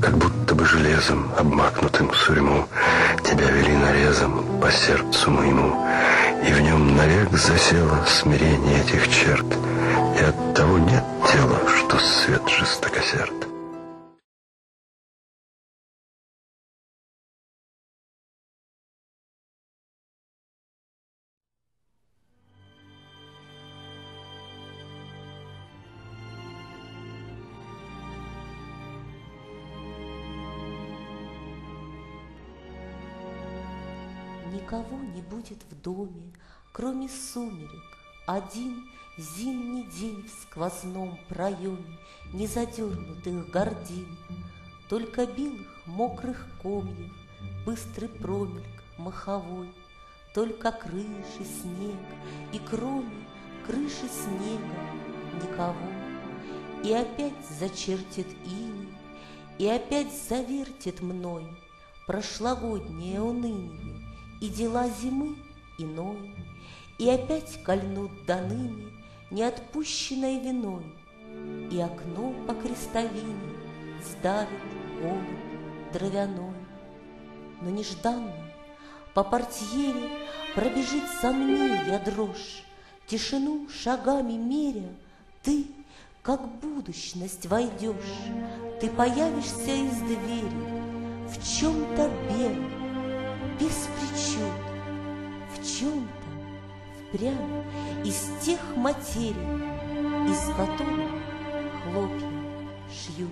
как будто бы железом, обмакнутым в сурьму, тебя вели нарезом по сердцу моему, и в нем навек засело смирение этих черт, и от того нет тела, что свет жестокосерд. Никого не будет в доме, кроме сумерек. Один зимний день в сквозном проеме Незадернутых гордин, Только белых мокрых комьев Быстрый промельк маховой, Только крыши снег, и кроме Крыши снега никого. И опять зачертит иней, И опять завертит мной Прошлогоднее уныние, и дела зимы иной, И опять кольнут до ныне неотпущенной виной, И окно по крестовине сдавит голод дровяной. Но нежданно по портьере Пробежит сомненья дрожь, Тишину шагами меря, Ты, как будущность, войдешь, Ты появишься из двери В чем-то белом, без причуд, в чем-то впрямь из тех материй, из которых хлопья шьют.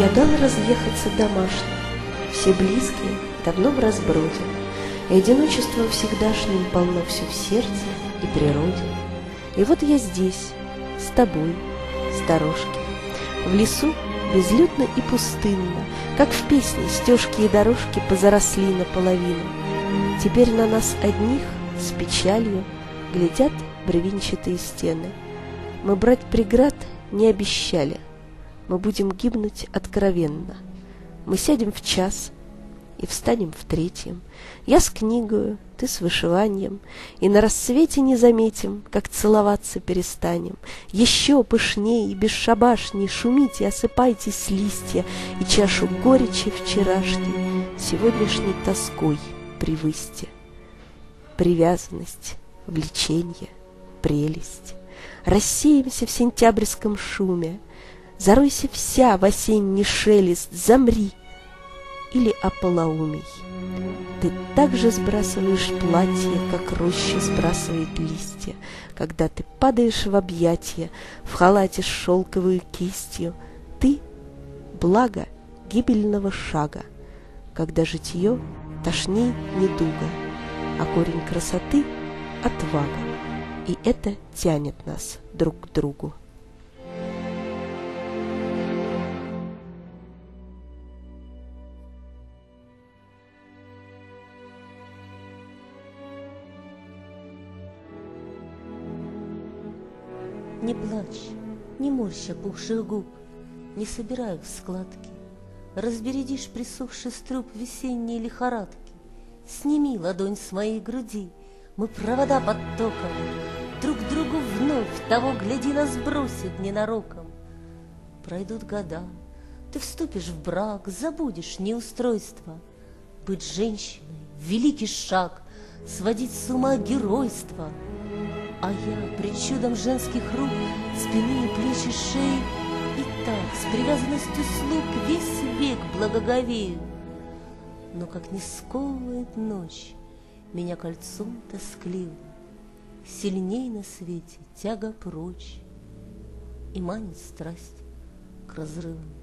Я дал разъехаться домашним, все близкие давно в разброде, и одиночество всегдашним полно все в сердце и природе. И вот я здесь, с тобой, с в лесу безлюдно и пустынно, как в песне стежки и дорожки позаросли наполовину. Теперь на нас одних с печалью глядят бревенчатые стены. Мы брать преград не обещали — мы будем гибнуть откровенно. Мы сядем в час и встанем в третьем. Я с книгою, ты с вышиванием, и на рассвете не заметим, как целоваться перестанем. Еще пышней и бесшабашней шумите, осыпайтесь листья, и чашу горечи вчерашней сегодняшней тоской привысьте. Привязанность, влечение, прелесть. Рассеемся в сентябрьском шуме, Заройся вся в осенний шелест, замри или ополоумей. Ты так же сбрасываешь платье, как роща сбрасывает листья, когда ты падаешь в объятия, в халате с шелковой кистью. Ты — благо гибельного шага, когда житье тошней недуга, а корень красоты — отвага, и это тянет нас друг к другу. Не плачь, не морща пухших губ, Не собирай в складки. Разбередишь присохший струб весенней лихорадки. Сними ладонь с моей груди, Мы провода под током, Друг другу вновь того, гляди, нас бросит ненароком. Пройдут года, ты вступишь в брак, Забудешь неустройство. Быть женщиной — великий шаг, Сводить с ума геройство. А я пред чудом женских рук, Спины, плечи, шеи, И так, с привязанностью слуг, Весь век благоговею. Но как не сковывает ночь Меня кольцом тоскливым, Сильней на свете тяга прочь И манит страсть к разрывам.